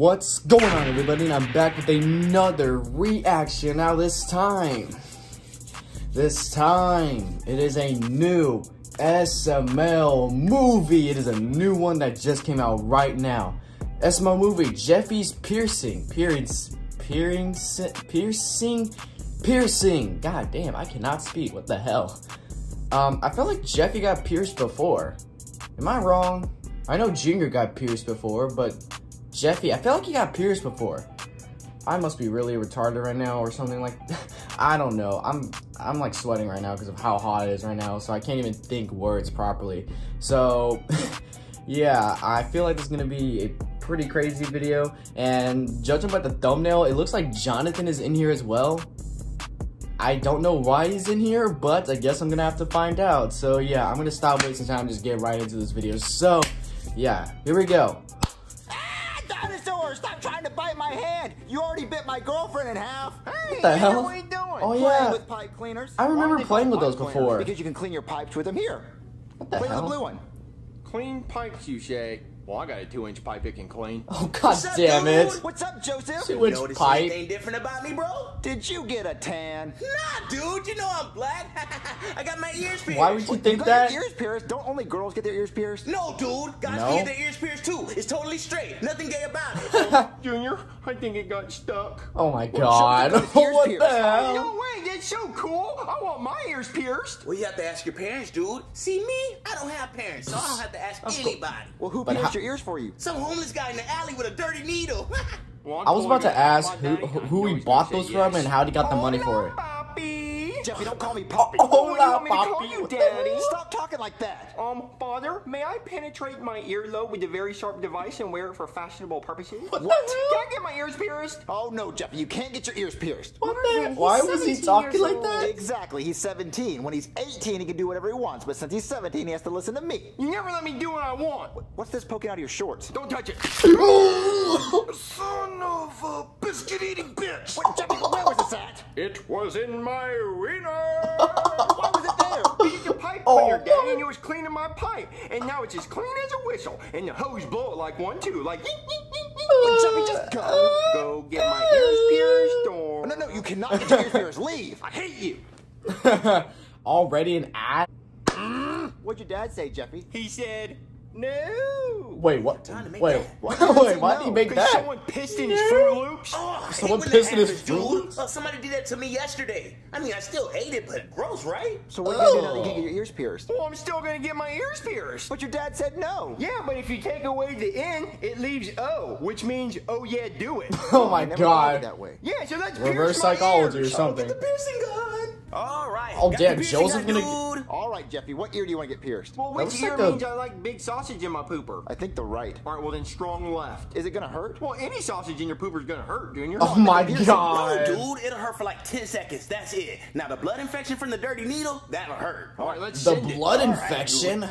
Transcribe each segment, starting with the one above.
What's going on everybody? And I'm back with another reaction. Now this time, this time, it is a new SML movie. It is a new one that just came out right now. SML movie, Jeffy's Piercing. Piercing, piercing, piercing, piercing. God damn, I cannot speak. What the hell? Um, I felt like Jeffy got pierced before. Am I wrong? I know Junior got pierced before, but Jeffy, I feel like he got pierced before. I must be really retarded right now or something like I don't know. I'm I'm like sweating right now because of how hot it is right now, so I can't even think words properly. So yeah, I feel like is gonna be a pretty crazy video. And judging by the thumbnail, it looks like Jonathan is in here as well. I don't know why he's in here, but I guess I'm gonna have to find out. So yeah, I'm gonna stop wasting time and just get right into this video. So yeah, here we go. My hand. You already bit my girlfriend in half. Hey, what the hell? What are you doing? Oh playing yeah. with pipe cleaners. I remember playing with those before. Because you can clean your pipes with them here. What the Play hell? the blue one. Clean pipes, you say? Well, I got a two-inch pipe it can clean. Oh god damn it! What's up, Joseph? Two inch pipe. anything different about me, bro? Did you get a tan? Nah, dude. You know I'm black. I got my ears pierced. Why would you think got that? Your ears pierced. Don't only girls get their ears pierced? No, dude. Guys No. can get their ears pierced too. It's totally straight. Nothing gay about it. Junior, I think it got stuck. Oh my god! Jonathan got his ears what pierced. the hell? No way, that's so cool. I want my ears pierced. well, you have to ask your parents, dude. See me? I don't have parents, so I don't have to ask anybody. Well, who But pierced your ears for you? Some homeless guy in the alley with a dirty needle. Well, I was about to ask who who he bought those say from and how he got the money for it. Papi. Jeffy, don't call me Poppy. Oh, Oh, you Hola, want me to call you daddy? Stop talking like that. Um, father, may I penetrate my earlobe with a very sharp device and wear it for fashionable purposes? What the What? hell? Can I get my ears pierced? Oh, no, Jeffy, you can't get your ears pierced. What the? He's Why was he talking like that? Exactly. He's 17. When he's 18, he can do whatever he wants. But since he's 17, he has to listen to me. You never let me do what I want. What's this poking out of your shorts? Don't touch it. Son of a biscuit-eating bitch. What, Jeffy, where was this at? It was in my wiener. Why was it there? He's a pipe Oh, cleaner, Daddy, and he was cleaning my pipe. And now it's as clean as a whistle. And the hose blow it like one, too. Like, Jeffy, just uh, go. go get my ears pierced or... No, no, you cannot get your ears pierced. Leave. I hate you. Already an ad? Mm. What'd your dad say, Jeffy? He said, no. Wait, what? Time Wait, that. Why did he wait, why did he make that? someone pissed in his Froot Loops. Oh, Someone pissed in his happens, food? dude. Uh, somebody did that to me yesterday. I mean, I still ate it, but gross, right? So what are you gonna do now that you get your ears pierced? Well, I'm still gonna get my ears pierced. But your dad said no. Yeah, but if you take away the N, it leaves O, which means, oh yeah, do it. Oh my I never thought of it god! that way. yeah, so that's Reverse my psychology or ears. something. Get the piercing gun. All right. Oh, got damn, the Joseph gonna- dude. All right, Jeffy, what ear do you want to get pierced? Well, That which ear like a- means I like big sausage in my pooper? I think the right. All right, well then strong left. Is it gonna hurt? Well, any sausage in your pooper is gonna hurt, Junior. Oh my god! No, dude, it'll hurt for like 10 seconds. That's it. Now, the blood infection from the dirty needle, that'll hurt. All right, let's The send it. blood All right, infection?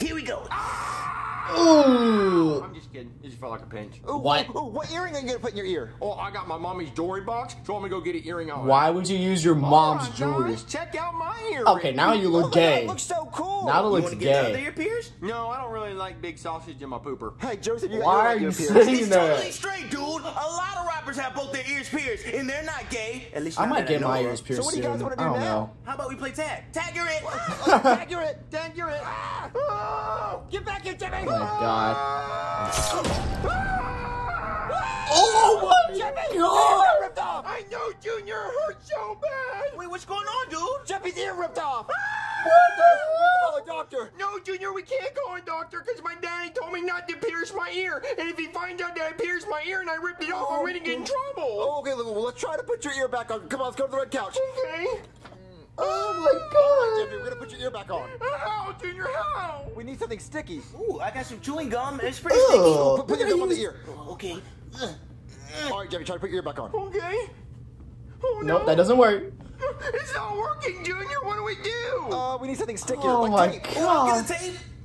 Here we go. Ah! Ooh! I'm just kidding. It just felt like a pinch. Ooh, What? Ooh, what earring are you gonna put in your ear? Oh, I got my mommy's jewelry box, so I'm gonna go get an earring on. Why would you use your oh mom's Alright, jewelry? guys, check out my earring. Okay, now you look Oh gay. it looks so cool. Now it You looks want to get the other gay. ear pierced? No, I don't really like big sausage in my pooper. Hey, Joseph, you got Why your are you pierced. saying It's that? totally straight, dude. A lot of rappers have both their ears pierced, and they're not gay. At least I might get know my ears pierced So what do you guys soon. wanna do now? know. How about we play tag? Tag, you're it. Tag your it. Tag your it. Ah! Get back here, Jimmy. Oh my god. Ah! Oh my Jimmy, god! Ear ripped off. I know, Junior, hurt so bad. Wait, what's going on, dude? Jeffy's ear ripped off. What Call a doctor. No, Junior, we can't go a doctor because my daddy told me not to pierce my ear. And if he finds out that I pierced my ear and I ripped it off, I'm going to get in trouble. Oh, okay, well, let's try to put your ear back on. Come on, let's go to the red couch. Okay. Mm. Oh, oh my god! Jeffy, we're gonna put your ear back on. Uh, how, Junior, how? We need something sticky. Ooh, I got some chewing gum. It's pretty Ew. sticky. Oh, put, put your gum on the ear. Oh, okay. All right, Jeffy, try to put your ear back on. Okay. Oh, Nope, no. that doesn't work. It's not working, Junior. What do we do? Uh, we need something stickier. Oh like my tape. god. Get the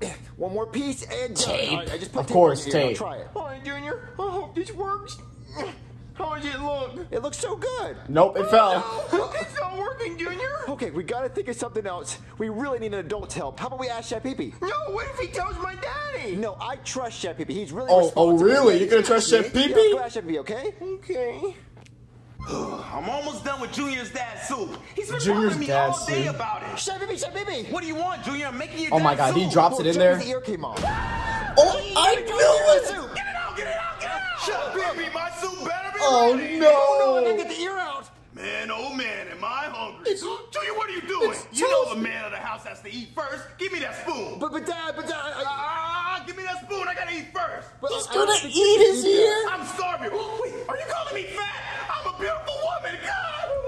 tape. One more piece and. Tape. All right, I just put Of tape course, on tape. I'll try it. All right, Junior. I hope this works. How does it look? It looks so good. Nope, it fell. No, it's not working, Junior. Okay, we gotta think of something else. We really need an adult's help. How about we ask Chef Pee No, what if he tells my daddy? No, I trust Chef Pee He's really Oh, oh, really? You're gonna trust Chef Yeah, Pee go ask Chef Pee, okay? Okay. I'm almost done with Junior's dad soup. He's been Junior's bothering me dad all day soup. about it. Chef Pee Chef Pee What do you want, Junior? I'm making your Oh my dad god, he soup. drops it in there. The ear came off. Oh, I knew it! Get it out, get it out, get it out! Shut up, baby. My soup better be Oh ready. Oh, no! I didn't get the ear out. Man, oh man, am I hungry. Junior, what are you doing? You know the man of the house has to eat first. Give me that spoon. But, but Dad, but Dad, I, Ah, give me that spoon. I gotta eat first. but He's I- I gonna think eat his can do that. ear! I'm starving.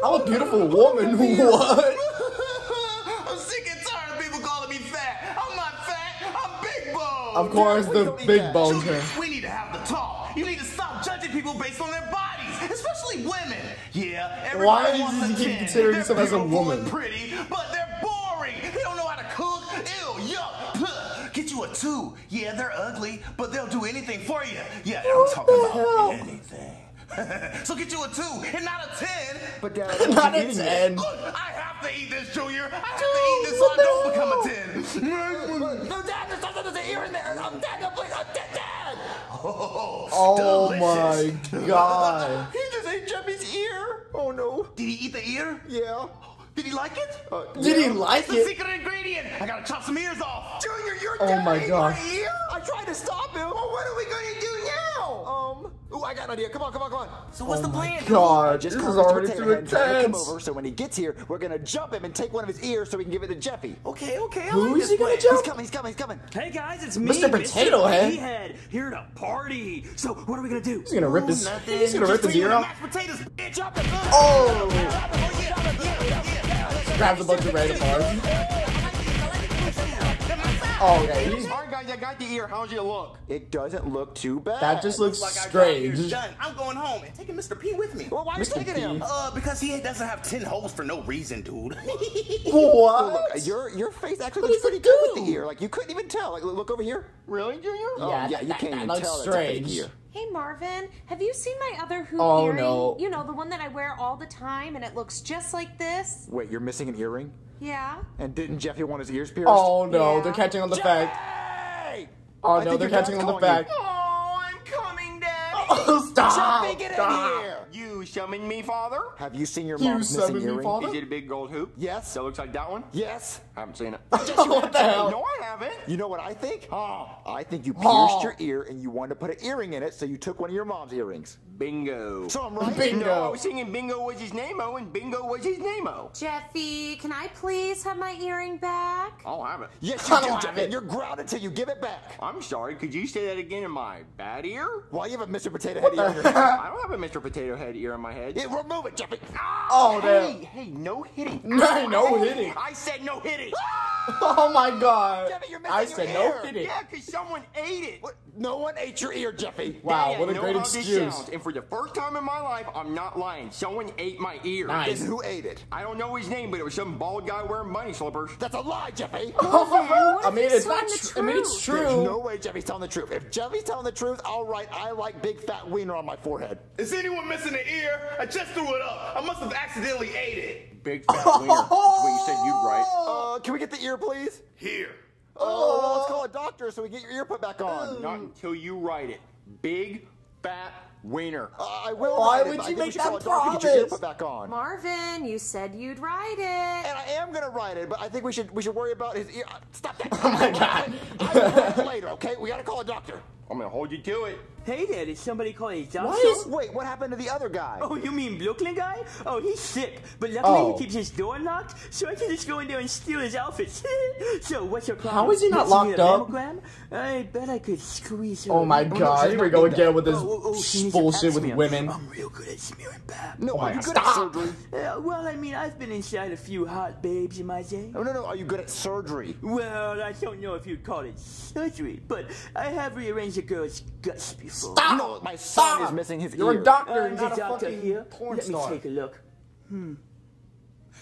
I'm a beautiful woman. What? I'm sick and tired of people calling me fat. I'm not fat. I'm big bone. Of course, the big bones here. we need to have the talk. You need to stop judging people based on their bodies, especially women. Yeah, everybody Why wants he a keep 10. considering himself as a woman? pretty, but they're boring. They don't know how to cook. Ew, yuck. Puh. Get you a two. Yeah, they're ugly, but they'll do anything for you. Yeah, I'm talking about anything. so get you a two and not a ten. But Dad, I Not wasn't a eating it. 10. Look, I have to eat this, Junior. I have to eat this so I don't become a ten. No, Dad, there's not there's an ear in there. I'm Dad, no, please, I'm Dad, Dad. Oh delicious. my god. He just ate Jeffy's ear. Oh no. Did he eat the ear? Yeah. Did he like it? Uh, Did he yeah. like It's the secret ingredient. I gotta chop some ears off. Junior, you're Oh my dying gosh. right here. I tried to stop him. Well, what are we gonna do now? Um. Ooh, I got idea. Come on, come on, come on. So what's Oh the my plan? god, Just this is already Potato too Head and tell him to come intense. over. So when he gets here, we're gonna jump him and take one of his ears so we can give it to Jeffy. Okay, okay. I Who like is he gonna jump? He's coming. He's coming. He's coming. Hey guys, it's me, Mr. Potato Head. Head, here to party. So what are we gonna do? He's gonna rip oh, his. Nothing. He's gonna rip Just his ear bring me the out. Mashed potatoes, bitch. Jump. Oh! Oh. Grabs a bunch of random parts. Oh, okay. He's, All right, guys, I got the ear. How's it look? It doesn't look too bad. that just looks Like our job strange. done. I'm going home and taking Mr. P with me. Well, why are you taking P. him? Uh, because he doesn't have ten holes for no reason, dude. What? Look, your your face actually What looks pretty it good with the ear. Like you couldn't even tell. Like look over here. Really, Junior? Oh, Yeah, yeah, you that- can't that even looks tell. It's a fake strange. ear. Hey Marvin, have you seen my other hoop Oh, earring? no. You know, the one that I wear all the time and it looks just like this? Wait, you're missing an earring? Yeah. And didn't Jeffy want his ears pierced? Oh no, Yeah. they're catching on the fact. Oh I no, they're catching on the calling fact. Oh, I'm coming, Daddy. Oh, stop! Jeffy, get in here! You summoned me, Father? Have you seen your You mom's missing summoned me, earring? Father? Is it a big gold hoop? Yes. That looks like that one? Yes. I haven't seen it. what the hell? No, I haven't. You know what I think? Oh, I think you pierced Oh. your ear and you wanted to put an earring in it, so you took one of your mom's earrings. bingo. So I'm right. Bingo. No, I was singing bingo was his name-o and bingo was his name-o. Jeffy, can I please have my earring back? Oh I'll have it. Yes, I you do, don't have Jeffy. it. You're grounded till you give it back. I'm sorry, could you say that again in my bad ear? Why you have a Mr. Potato Head ear in your head? I don't have a Mr. Potato Head ear in my head. Yeah, remove it, Jeffy. Oh hey, damn! hey, no hitting. No, no hitting. I said no hitting. Oh my god! Jeffy, you're missing I your said ear. no hitting. Yeah, because someone ate it. What? No one ate your ear, Jeffy. Wow, Daddy, what a know great how excuse. and for the first time in my life, I'm not lying. Someone ate my ear. Nice. And who ate it? I don't know his name, but it was some bald guy wearing bunny slippers. That's a lie, Jeffy. what I mean, it's not. telling the Tr- I mean, it's truth? There's true. no way Jeffy's telling the truth. If Jeffy's telling the truth, I'll I like big fat wiener on my forehead. Is anyone missing an ear? I just threw it up. I must have accidentally ate it. Big fat wiener. That's what you said you'd write. Uh, can we get the ear, please? Here. Oh, well, let's call a doctor so we get your ear put back on. Not until you write it. Big fat wiener. Uh, I will Why write it, would you make should call that a doctor to get your ear promise? put back on. Marvin, you said you'd write it. And I am gonna write it, but I think we should we should worry about his ear. Stop that! Oh my god! I will write it later, okay? We gotta call a doctor. I'm gonna hold you to it. Hey there, did somebody call a doctor? Why Wait, what happened to the other guy? Oh, you mean Brooklyn guy? Oh, he's sick, but luckily Oh. he keeps his door locked, so I can just go in there and steal his outfits. so, what's your problem? How is he not Want to locked up? mammogram? I bet I could squeeze her. Oh my no, god! she's Here not we go doing again that. with this Oh, oh, oh, she needs a bullshit with smear. women. I'm real good at smearing pap. no, Oh my are you good stop. at surgery? Uh, well, I mean, I've been inside a few hot babes in my day. No, no, no. Are you good at surgery? Well, I don't know if you'd call it surgery, but I have rearranged a girl's guts before. Stop! No, my son Stop! is missing his You're ear. a doctor, I'm not a doctor fucking here. porn Let star. me take a look. Hmm.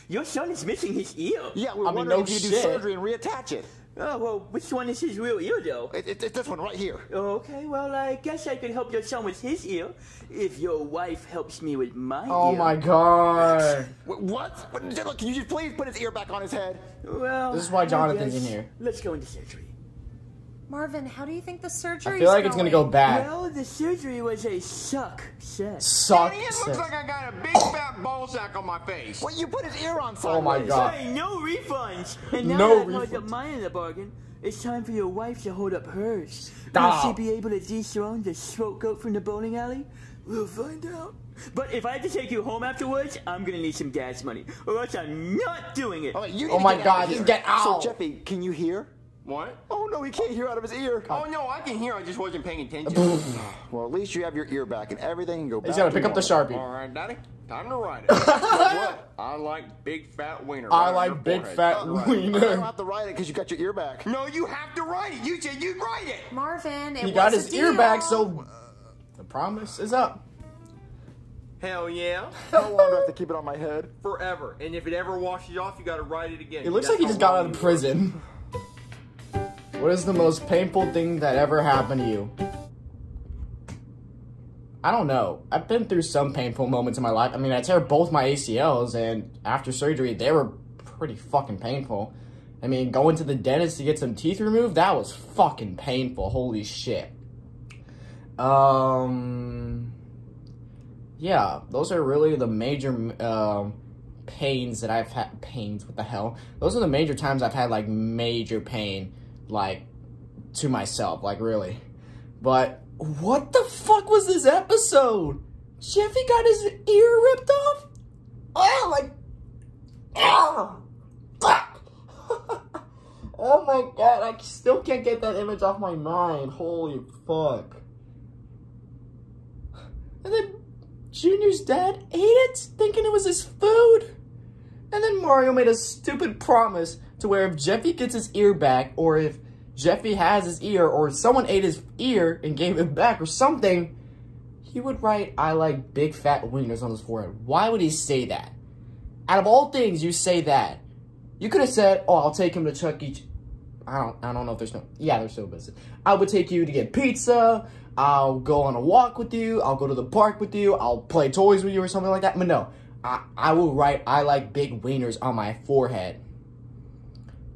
Your son is missing his ear. Yeah, we're I mean, wondering no if you do surgery and reattach it. Oh, well, which one is his real ear, though? It, it, it's this one right here. Okay, well, I guess I could help your son with his ear if your wife helps me with my Oh ear. my god. Wh- What? what? Look, Can you just please put his ear back on his head? Well, This is why Jonathan's in here. Let's go into surgery. Marvin, how do you think the surgery I feel like it's gonna go bad. Well, the surgery was a suck set. Suck. Daddy, it looks like I got a big fat ball sack on my face. Well, you put his ear on for? Oh my sideways. god. Hey, no refunds. And now No that I've held up mine in the bargain, it's time for your wife to hold up hers. Stop. Will she be able to dethrone the throat goat from the bowling alley? We'll find out. But if I have to take you home afterwards, I'm gonna need some gas money, or else I'm not doing it. All right, you oh need Oh to my get God, out of just here. get out. So, Jeffy, can you hear? What? Oh no, he can't hear out of his ear. Oh no, I can hear. I just wasn't paying attention. Well, at least you have your ear back and everything can go back. He's gotta pick up the sharpie. All right, Daddy, time to write it. What? I like big fat wiener. I right on like big forehead. fat All right. I don't have to write it because you got your ear back. No, you have to write it. You said you'd write it. Marvin, it He got his a ear back, so the promise is up. Hell yeah, How long do I have to keep it on my head? forever. And if it ever washes off, you got to write it again. It looks like he just got out of you prison. What is the most painful thing that ever happened to you? I don't know. I've been through some painful moments in my life. I mean, I tear both my ACLs, and after surgery, they were pretty fucking painful. I mean, going to the dentist to get some teeth removed, that was fucking painful. Holy shit. Um, yeah, those are really the major um, pains that I've had. Pains, what the hell? Those are the major times I've had like major pain, like to myself, like really. But what the fuck was this episode? Jeffy got his ear ripped off? Oh, like, oh, oh my god! I still can't get that image off my mind. Holy fuck! And then Junior's dad ate it, thinking it was his food. Mario made a stupid promise to where if Jeffy gets his ear back, or if Jeffy has his ear, or someone ate his ear and gave it back, or something, he would write, I like big fat wieners on his forehead. Why would he say that? Out of all things, you say that. You could have said, oh, I'll take him to Chuck E. Ch- I don't, I don't know if there's no, yeah, there's still business. I would take you to get pizza. I'll go on a walk with you. I'll go to the park with you. I'll play toys with you or something like that. But no, I, I will write, I like big wieners on my forehead.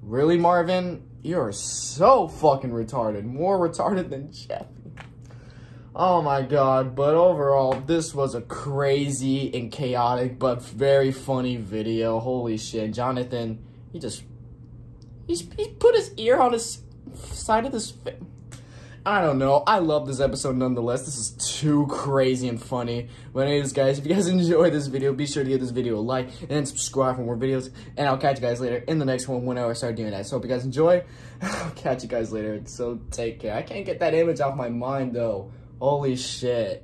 Really, Marvin? You're so fucking retarded. More retarded than Jeffy. Oh my god, but overall, this was a crazy and chaotic but very funny video. Holy shit. Jonathan, he just. He's, he put his ear on his side of his. I don't know. I love this episode nonetheless. This is too crazy and funny. But anyways, guys, if you guys enjoyed this video, be sure to give this video a like and subscribe for more videos. And I'll catch you guys later in the next one whenever I start doing that. So hope you guys enjoy. I'll catch you guys later. So take care. I can't get that image off my mind though. Holy shit.